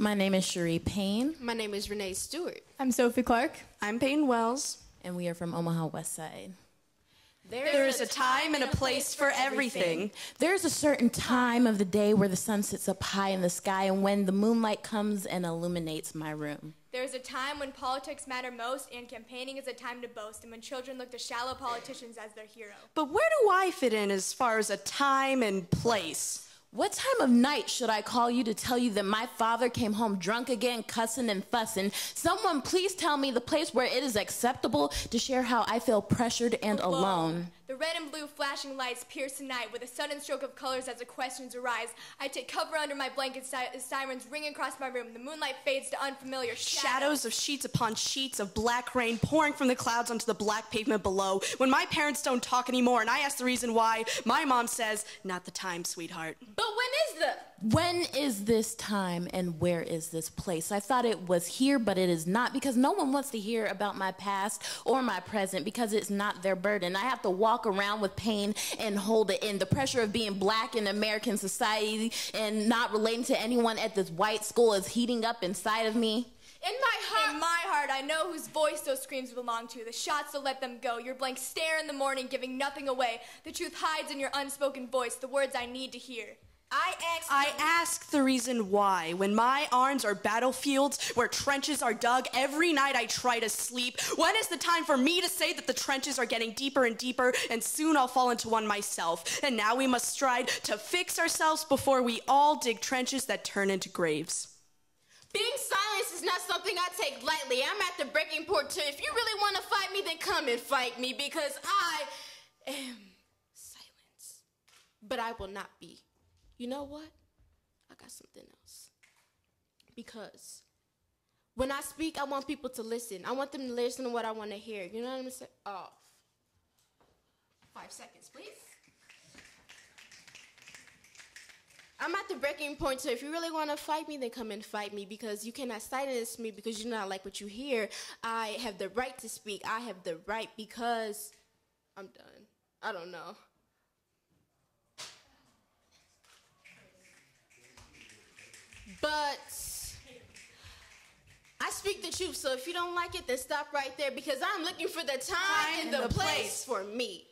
My name is Cherie Payne, My name is Renee Stewart. I'm Sophie Clark. I'm Payne Wells. and we are from Omaha Westside. There is a time and a place for everything. There's a certain time of the day where the sun sits up high in the sky and when the moonlight comes and illuminates my room. There's a time when politics matter most and campaigning is a time to boast and when children look to shallow politicians as their hero. But where do I fit in as far as a time and place? What time of night should I call you to tell you that my father came home drunk again, cussing and fussing? Someone please tell me the place where it is acceptable to share how I feel pressured and alone. The red and blue flashing lights pierce the night with a sudden stroke of colors as the questions arise. I take cover under my blanket as sirens ring across my room. The moonlight fades to unfamiliar shadows. Shadows of sheets upon sheets of black rain pouring from the clouds onto the black pavement below. When my parents don't talk anymore and I ask the reason why, my mom says, Not the time, sweetheart. But when is the When is this time and where is this place? I thought it was here, but it is not because no one wants to hear about my past or my present because it's not their burden. I have to walk around with pain and hold it in. The pressure of being black in American society and not relating to anyone at this white school is heating up inside of me. In my heart, in my heart, I know whose voice those screams belong to. The shots to let them go. Your blank stare in the morning, giving nothing away. The truth hides in your unspoken voice. The words I need to hear. I ask. I ask the reason why. When my arms are battlefields where trenches are dug, every night I try to sleep. When is the time for me to say that the trenches are getting deeper and deeper and soon I'll fall into one myself? And now we must stride to fix ourselves before we all dig trenches that turn into graves. Being silenced is not something I take lightly. I'm at the breaking point too. If you really want to fight me, then come and fight me because I am silence. But I will not be. You know what? I got something else. Because when I speak, I want people to listen. I want them to listen to what I want to hear. You know what I'm saying? Oh. Five seconds, please. I'm at the breaking point, so if you really want to fight me, then come and fight me because you cannot silence me because you do not like what you hear. I have the right to speak. I have the right because I'm done. I don't know. But I speak the truth, so if you don't like it, then stop right there because I'm looking for the time, and the, place for me.